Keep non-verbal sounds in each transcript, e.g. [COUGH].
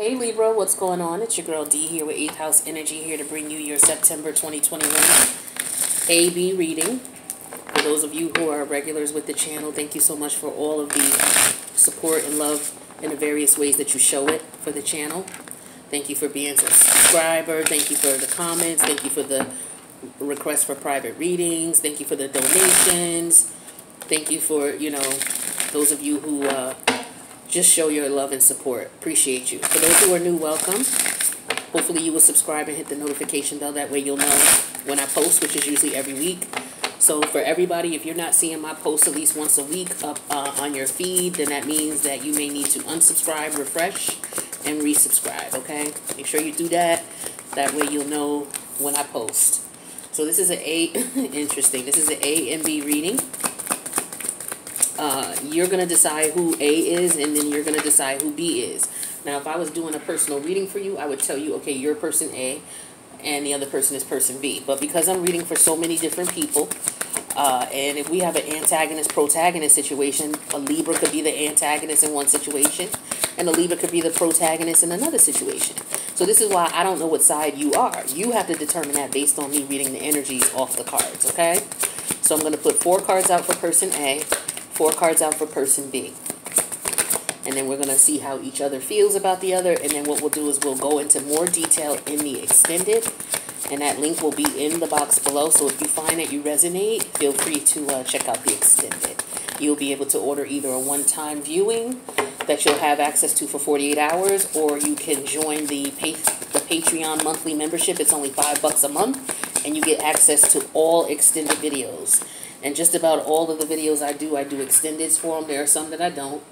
Hey Libra, what's going on? It's your girl D here with 8th House Energy here to bring you your September 2021 AB reading. For those of you who are regulars with the channel, thank you so much for all of the support and love in the various ways that you show it for the channel. Thank you for being a subscriber. Thank you for the comments. Thank you for the requests for private readings. Thank you for the donations. Thank you for, you know, those of you who uh, just show your love and support. Appreciate you. For those who are new, welcome. Hopefully you will subscribe and hit the notification bell. That way you'll know when I post, which is usually every week. So for everybody, if you're not seeing my posts at least once a week up uh, on your feed, then that means that you may need to unsubscribe, refresh, and resubscribe, okay? Make sure you do that. That way you'll know when I post. So this is an A, [COUGHS] interesting. This is an A and B reading you're going to decide who A is, and then you're going to decide who B is. Now, if I was doing a personal reading for you, I would tell you, okay, you're person A, and the other person is person B. But because I'm reading for so many different people, uh, and if we have an antagonist-protagonist situation, a Libra could be the antagonist in one situation, and a Libra could be the protagonist in another situation. So this is why I don't know what side you are. You have to determine that based on me reading the energies off the cards, okay? So I'm going to put four cards out for person A, four cards out for person B. And then we're going to see how each other feels about the other. And then what we'll do is we'll go into more detail in the extended. And that link will be in the box below. So if you find that you resonate, feel free to uh, check out the extended. You'll be able to order either a one-time viewing that you'll have access to for 48 hours, or you can join the, the Patreon monthly membership. It's only five bucks a month, and you get access to all extended videos. And just about all of the videos I do, I do extendeds for them. There are some that I don't.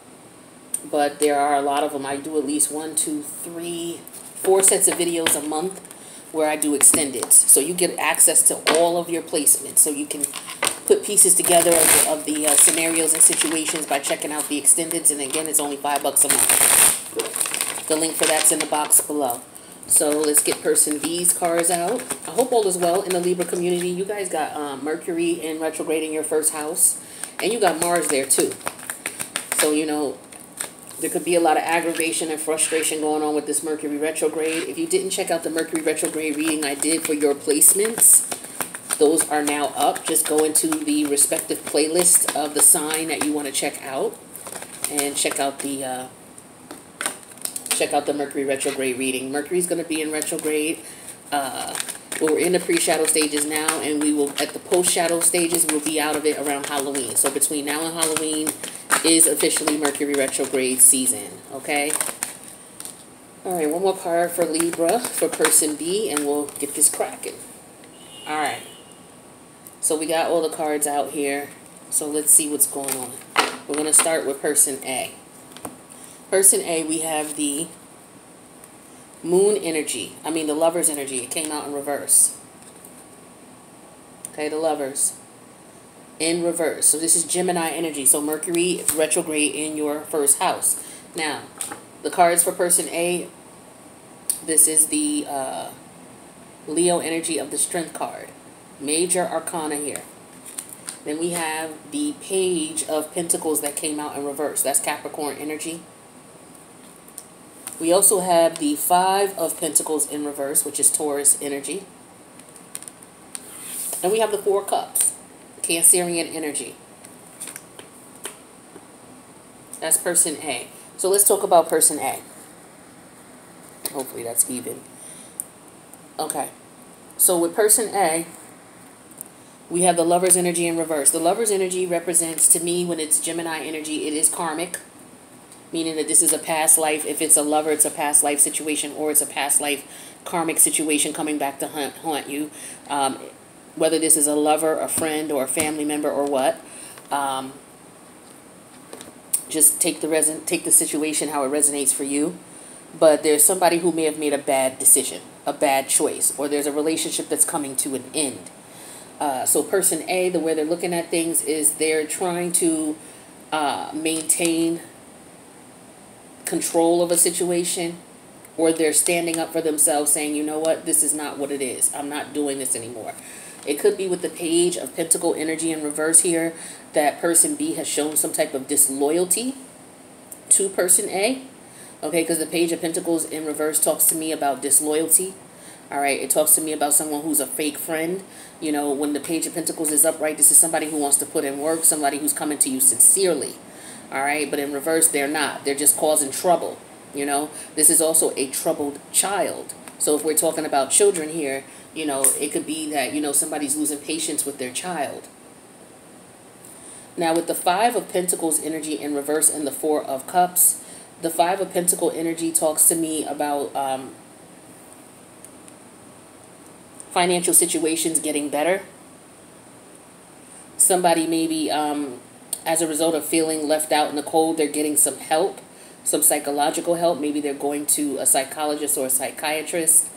But there are a lot of them. I do at least one, two, three, four sets of videos a month where I do extendeds. So you get access to all of your placements. So you can put pieces together of the, of the uh, scenarios and situations by checking out the extendeds. And again, it's only five bucks a month. The link for that's in the box below. So let's get person B's cards out. I hope all is well in the Libra community. You guys got um, Mercury in retrograde in your first house. And you got Mars there too. So, you know, there could be a lot of aggravation and frustration going on with this Mercury retrograde. If you didn't check out the Mercury retrograde reading I did for your placements, those are now up. Just go into the respective playlist of the sign that you want to check out. And check out the... Uh, check out the Mercury retrograde reading. Mercury's going to be in retrograde. Uh, we're in the pre-shadow stages now, and we will, at the post-shadow stages, we'll be out of it around Halloween. So between now and Halloween is officially Mercury retrograde season, okay? All right, one more card for Libra, for person B, and we'll get this cracking. All right. So we got all the cards out here. So let's see what's going on. We're going to start with person A. Person A, we have the moon energy. I mean, the lover's energy. It came out in reverse. Okay, the lovers. In reverse. So this is Gemini energy. So Mercury retrograde in your first house. Now, the cards for person A, this is the uh, Leo energy of the strength card. Major arcana here. Then we have the page of pentacles that came out in reverse. That's Capricorn energy. We also have the Five of Pentacles in reverse, which is Taurus energy. And we have the Four Cups, Cancerian energy. That's person A. So let's talk about person A. Hopefully that's even. Okay. So with person A, we have the lover's energy in reverse. The lover's energy represents, to me, when it's Gemini energy, it is karmic meaning that this is a past life. If it's a lover, it's a past life situation, or it's a past life karmic situation coming back to hunt, haunt you. Um, whether this is a lover, a friend, or a family member, or what. Um, just take the reson take the situation how it resonates for you. But there's somebody who may have made a bad decision, a bad choice, or there's a relationship that's coming to an end. Uh, so person A, the way they're looking at things is they're trying to uh, maintain control of a situation or they're standing up for themselves saying, you know what, this is not what it is. I'm not doing this anymore. It could be with the page of pentacle energy in reverse here that person B has shown some type of disloyalty to person A. Okay, because the Page of Pentacles in reverse talks to me about disloyalty. All right, it talks to me about someone who's a fake friend. You know, when the Page of Pentacles is upright, this is somebody who wants to put in work, somebody who's coming to you sincerely. All right, but in reverse, they're not. They're just causing trouble. You know, this is also a troubled child. So if we're talking about children here, you know, it could be that, you know, somebody's losing patience with their child. Now, with the Five of Pentacles energy in reverse and the Four of Cups, the Five of Pentacle energy talks to me about um, financial situations getting better. Somebody maybe, um, as a result of feeling left out in the cold, they're getting some help, some psychological help. Maybe they're going to a psychologist or a psychiatrist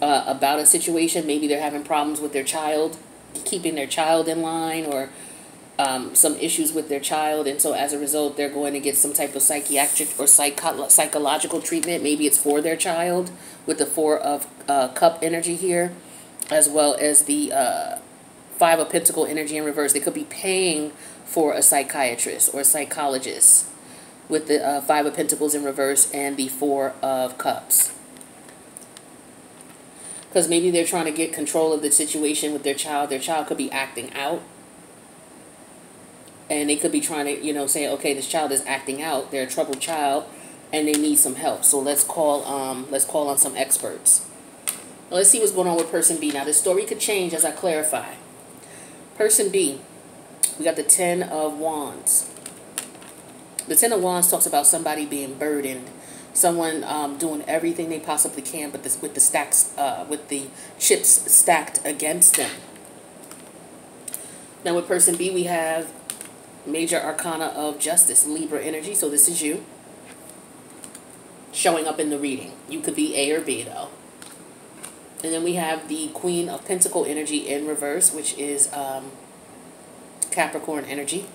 uh, about a situation. Maybe they're having problems with their child, keeping their child in line, or um, some issues with their child. And so as a result, they're going to get some type of psychiatric or psycho psychological treatment. Maybe it's for their child with the Four of uh, Cup energy here, as well as the uh, Five of Pentacle energy in reverse. They could be paying for a psychiatrist or a psychologist with the uh, Five of Pentacles in reverse and the Four of Cups. Because maybe they're trying to get control of the situation with their child. Their child could be acting out. And they could be trying to, you know, say, okay, this child is acting out. They're a troubled child and they need some help. So let's call um let's call on some experts. Well, let's see what's going on with person B. Now, this story could change as I clarify. Person B, we got the Ten of Wands. The Ten of Wands talks about somebody being burdened, someone um, doing everything they possibly can, but this with the stacks, uh, with the chips stacked against them. Now, with person B, we have Major Arcana of Justice, Libra energy. So this is you showing up in the reading. You could be A or B though. And then we have the Queen of Pentacle energy in reverse, which is um, Capricorn energy.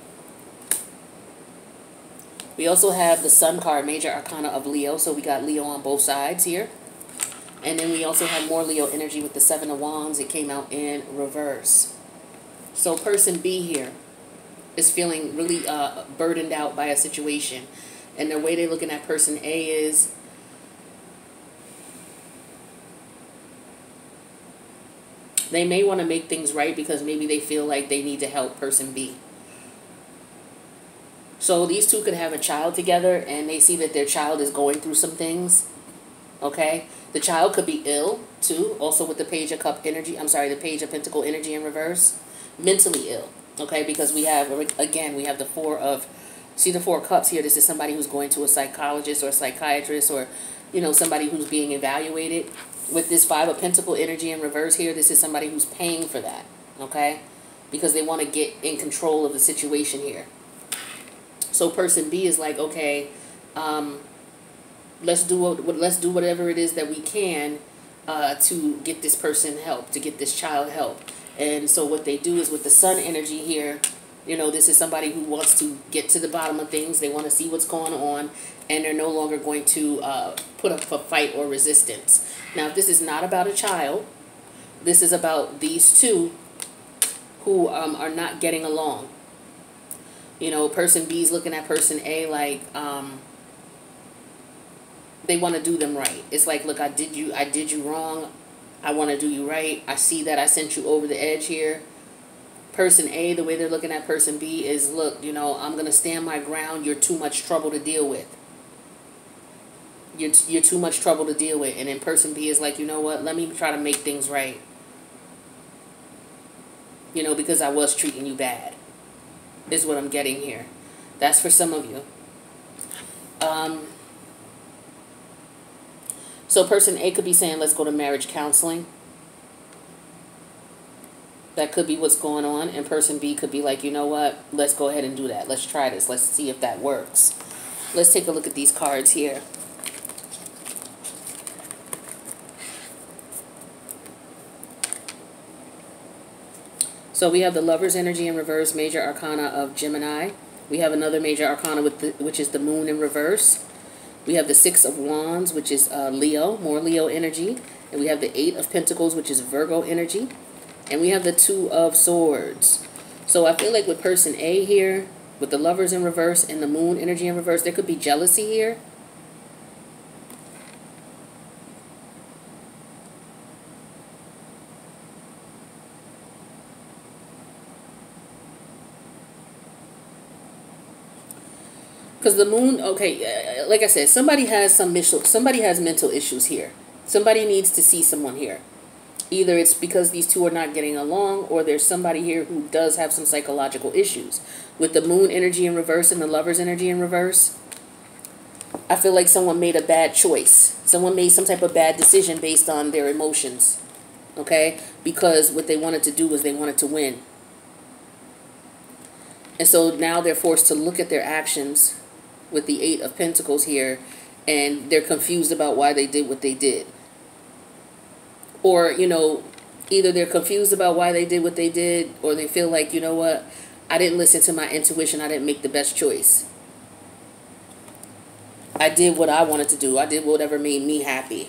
We also have the Sun card, Major Arcana of Leo. So we got Leo on both sides here. And then we also have more Leo energy with the Seven of Wands. It came out in reverse. So person B here is feeling really uh, burdened out by a situation. And the way they're looking at person A is they may want to make things right because maybe they feel like they need to help person B. So these two could have a child together and they see that their child is going through some things. Okay? The child could be ill too, also with the Page of Cup energy. I'm sorry, the Page of Pentacle energy in reverse. Mentally ill. Okay? Because we have, again, we have the Four of See the four cups here. This is somebody who's going to a psychologist or a psychiatrist or, you know, somebody who's being evaluated. With this five of pentacle energy in reverse here, this is somebody who's paying for that, okay? Because they want to get in control of the situation here. So person B is like, okay, um, let's do what, let's do whatever it is that we can uh, to get this person help, to get this child help. And so what they do is with the sun energy here, you know, this is somebody who wants to get to the bottom of things. They want to see what's going on, and they're no longer going to uh, put up a fight or resistance. Now, this is not about a child, this is about these two who um, are not getting along. You know, person B is looking at person A like um, they want to do them right. It's like, look, I did you, I did you wrong. I want to do you right. I see that I sent you over the edge here person A, the way they're looking at person B is, look, you know, I'm going to stand my ground. You're too much trouble to deal with. You're, you're too much trouble to deal with. And then person B is like, you know what, let me try to make things right. You know, because I was treating you bad. Is what I'm getting here. That's for some of you. Um, so person A could be saying, let's go to marriage counseling. That could be what's going on. And person B could be like, you know what? Let's go ahead and do that. Let's try this. Let's see if that works. Let's take a look at these cards here. So we have the Lover's Energy in reverse, Major Arcana of Gemini. We have another Major Arcana, with the, which is the Moon in reverse. We have the Six of Wands, which is uh, Leo, more Leo energy. And we have the Eight of Pentacles, which is Virgo energy. And we have the Two of Swords. So I feel like with person A here, with the lovers in reverse and the moon energy in reverse, there could be jealousy here. Because the moon, okay, uh, like I said, somebody has some mental, somebody has mental issues here. Somebody needs to see someone here. Either it's because these two are not getting along, or there's somebody here who does have some psychological issues. With the moon energy in reverse and the lover's energy in reverse, I feel like someone made a bad choice. Someone made some type of bad decision based on their emotions. Okay? Because what they wanted to do was they wanted to win. And so now they're forced to look at their actions with the Eight of Pentacles here, and they're confused about why they did what they did. Or, you know, either they're confused about why they did what they did, or they feel like, you know what, I didn't listen to my intuition, I didn't make the best choice. I did what I wanted to do. I did whatever made me happy.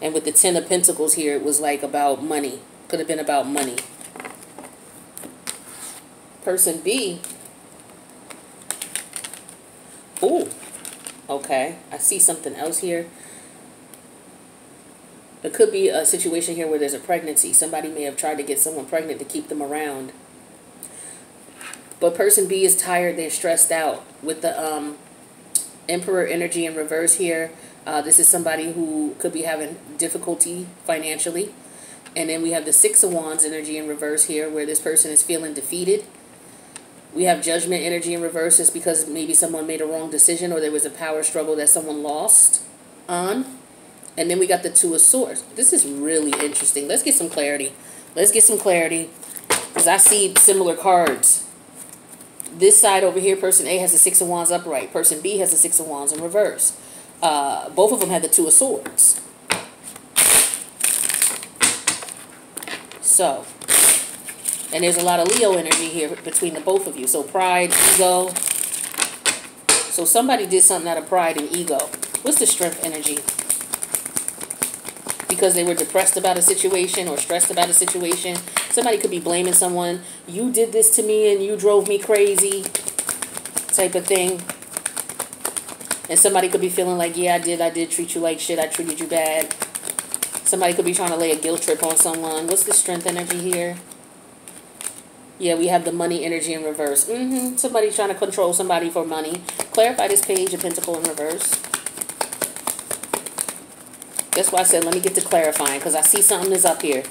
And with the Ten of Pentacles here, it was like about money. Could have been about money. Person B. Oh, okay. I see something else here. It could be a situation here where there's a pregnancy. Somebody may have tried to get someone pregnant to keep them around. But person B is tired. They're stressed out. With the um, Emperor energy in reverse here, uh, this is somebody who could be having difficulty financially. And then we have the Six of Wands energy in reverse here, where this person is feeling defeated. We have Judgment energy in reverse. It's because maybe someone made a wrong decision or there was a power struggle that someone lost on. And then we got the Two of Swords. This is really interesting. Let's get some clarity. Let's get some clarity. Because I see similar cards this side over here, person A has the Six of Wands upright. Person B has the Six of Wands in reverse. Uh, both of them have the Two of Swords. So, and there's a lot of Leo energy here between the both of you. So pride, ego. So somebody did something out of pride and ego. What's the strength energy? Because they were depressed about a situation or stressed about a situation Somebody could be blaming someone. You did this to me and you drove me crazy type of thing. And somebody could be feeling like, yeah, I did. I did treat you like shit. I treated you bad. Somebody could be trying to lay a guilt trip on someone. What's the strength energy here? Yeah, we have the money energy in reverse. Mm-hmm. Somebody's trying to control somebody for money. Clarify this page of pentacle in reverse. That's why I said let me get to clarifying because I see something is up here.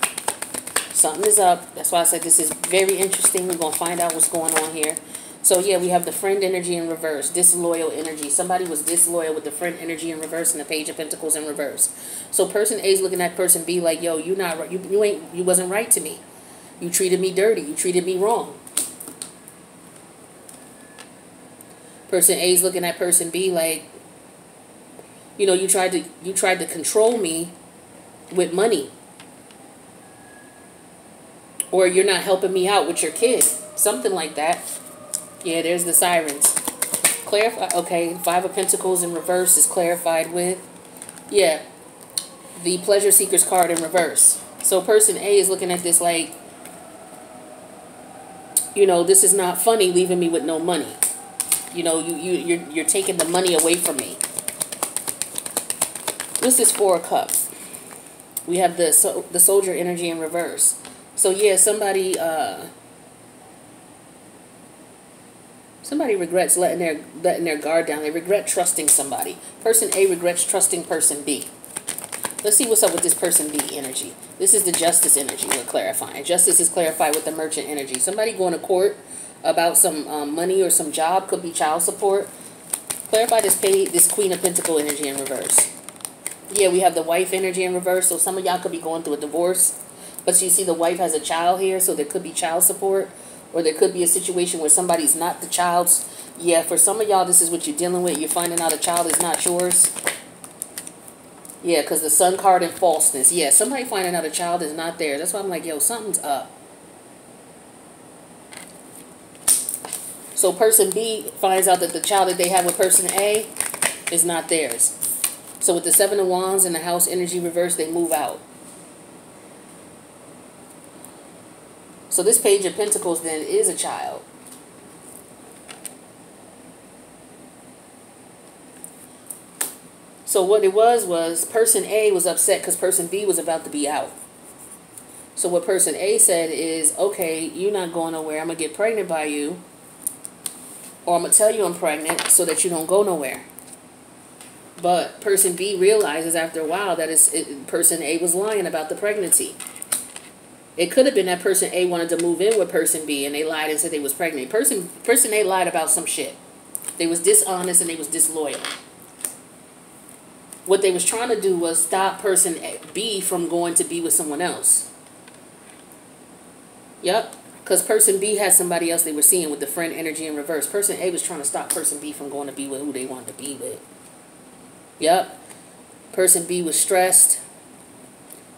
Something is up. That's why I said this is very interesting. We're going to find out what's going on here. So, yeah, we have the friend energy in reverse, disloyal energy. Somebody was disloyal with the friend energy in reverse and the page of pentacles in reverse. So, person A is looking at person B like, yo, you not right. You, you, ain't, you wasn't right to me. You treated me dirty. You treated me wrong. Person A is looking at person B like, you know, you tried to you tried to control me with money or you're not helping me out with your kid. Something like that. Yeah, there's the sirens. Clarify. Uh, okay, Five of Pentacles in reverse is clarified with. Yeah, the Pleasure Seekers card in reverse. So person A is looking at this like, you know, this is not funny leaving me with no money. You know, you, you, you're, you're taking the money away from me. This is Four of Cups. We have the, so, the Soldier energy in reverse. So yeah, somebody uh, somebody regrets letting their letting their guard down. They regret trusting somebody. Person A regrets trusting person B. Let's see what's up with this person B energy. This is the justice energy we're clarifying. Justice is clarified with the merchant energy. Somebody going to court about some um, money or some job, could be child support. Clarify this pay, this Queen of Pentacle energy in reverse. Yeah, we have the wife energy in reverse. So some of y'all could be going through a divorce. But you see the wife has a child here, so there could be child support. Or there could be a situation where somebody's not the child's. Yeah, for some of y'all, this is what you're dealing with. You're finding out a child is not yours. Yeah, because the sun card and falseness. Yeah, somebody finding out a child is not there. That's why I'm like, yo, something's up. So person B finds out that the child that they have with person A is not theirs. So with the Seven of Wands and the House energy reverse, they move out. So this page of pentacles then is a child. So what it was was person A was upset because person B was about to be out. So what person A said is, okay, you're not going nowhere. I'm going to get pregnant by you. or I'm going to tell you I'm pregnant so that you don't go nowhere. But person B realizes after a while that it's, it, person A was lying about the pregnancy. It could have been that person A wanted to move in with person B and they lied and said they was pregnant. Person person A lied about some shit. They was dishonest and they was disloyal. What they was trying to do was stop person B from going to be with someone else. Yep. Because person B had somebody else they were seeing with the friend energy in reverse. Person A was trying to stop person B from going to be with who they wanted to be with. Yep. Person B was stressed.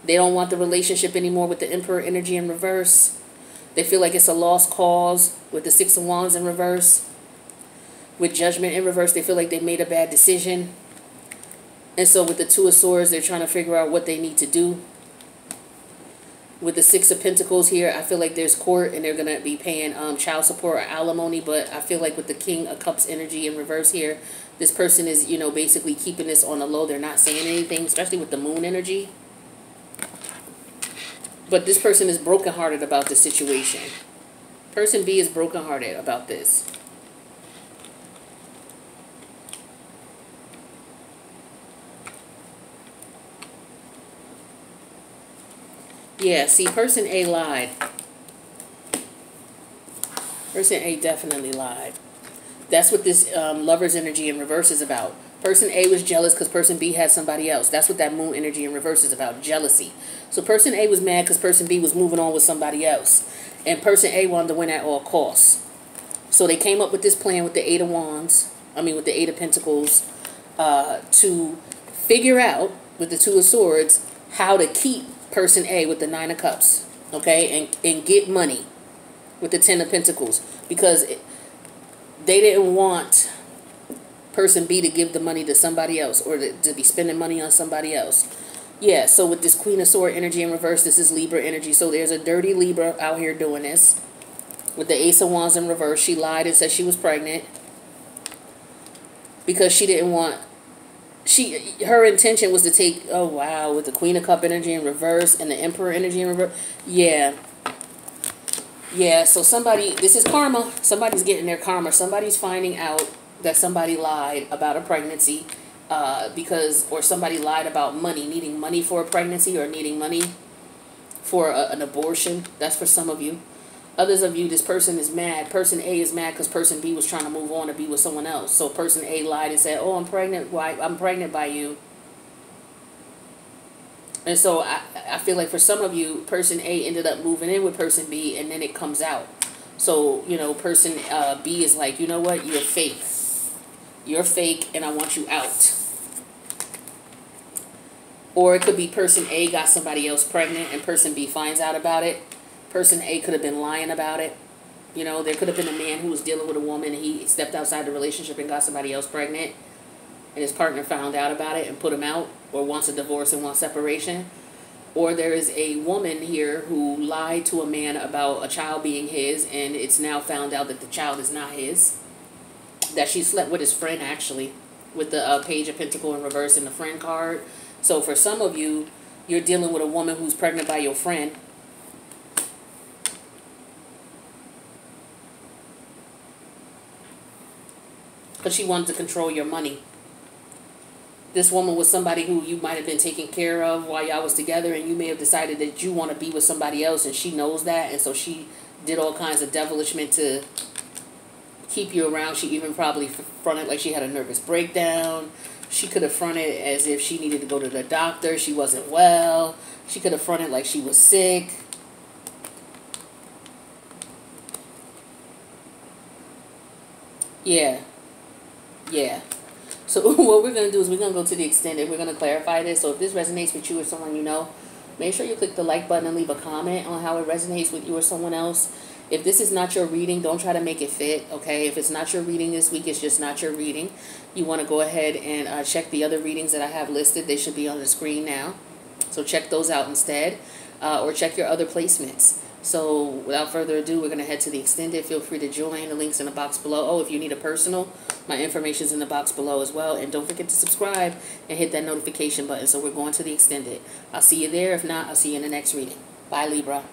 They don't want the relationship anymore with the Emperor energy in reverse. They feel like it's a lost cause with the Six of Wands in reverse. With Judgment in reverse, they feel like they made a bad decision. And so with the Two of Swords, they're trying to figure out what they need to do. With the Six of Pentacles here, I feel like there's court and they're going to be paying um, child support or alimony. But I feel like with the King of Cups energy in reverse here, this person is, you know, basically keeping this on the low. They're not saying anything, especially with the Moon energy. But this person is brokenhearted about the situation. Person B is brokenhearted about this. Yeah, see, person A lied. Person A definitely lied. That's what this um, lover's energy in reverse is about. Person A was jealous because person B had somebody else. That's what that moon energy in reverse is about, jealousy. So person A was mad because person B was moving on with somebody else. And person A wanted to win at all costs. So they came up with this plan with the Eight of Wands, I mean with the Eight of Pentacles, uh, to figure out, with the Two of Swords, how to keep person A with the Nine of Cups, okay, and, and get money with the Ten of Pentacles. Because they didn't want person B to give the money to somebody else or to, to be spending money on somebody else. Yeah, so with this Queen of Sword energy in reverse, this is Libra energy. So there's a dirty Libra out here doing this. With the Ace of Wands in reverse, she lied and said she was pregnant. Because she didn't want... She Her intention was to take... Oh, wow. With the Queen of Cup energy in reverse and the Emperor energy in reverse. Yeah. Yeah, so somebody... This is karma. Somebody's getting their karma. Somebody's finding out that somebody lied about a pregnancy uh, because or somebody lied about money, needing money for a pregnancy or needing money for a, an abortion. That's for some of you. Others of you, this person is mad. Person A is mad because person B was trying to move on to be with someone else. So person A lied and said, "Oh, I'm pregnant. Why? I'm pregnant by you." And so I, I feel like for some of you, person A ended up moving in with person B, and then it comes out. So you know, person uh, B is like, you know what? You're fake. You're fake, and I want you out. Or it could be person A got somebody else pregnant and person B finds out about it. Person A could have been lying about it. You know, there could have been a man who was dealing with a woman and he stepped outside the relationship and got somebody else pregnant. And his partner found out about it and put him out or wants a divorce and wants separation. Or there is a woman here who lied to a man about a child being his and it's now found out that the child is not his. That she slept with his friend actually with the uh, page of pentacle in reverse and the friend card so for some of you, you're dealing with a woman who's pregnant by your friend. Because she wanted to control your money. This woman was somebody who you might have been taking care of while y'all was together and you may have decided that you want to be with somebody else and she knows that and so she did all kinds of devilishment to keep you around. She even probably fronted like she had a nervous breakdown. She could have fronted as if she needed to go to the doctor. She wasn't well. She could have fronted like she was sick. Yeah. Yeah. So [LAUGHS] what we're going to do is we're going to go to the extended. We're going to clarify this. So if this resonates with you or someone you know, make sure you click the like button and leave a comment on how it resonates with you or someone else. If this is not your reading, don't try to make it fit, okay? If it's not your reading this week, it's just not your reading. You want to go ahead and uh, check the other readings that I have listed. They should be on the screen now. So check those out instead. Uh, or check your other placements. So without further ado, we're going to head to the extended. Feel free to join. The link's in the box below. Oh, if you need a personal, my information's in the box below as well. And don't forget to subscribe and hit that notification button. So we're going to the extended. I'll see you there. If not, I'll see you in the next reading. Bye, Libra.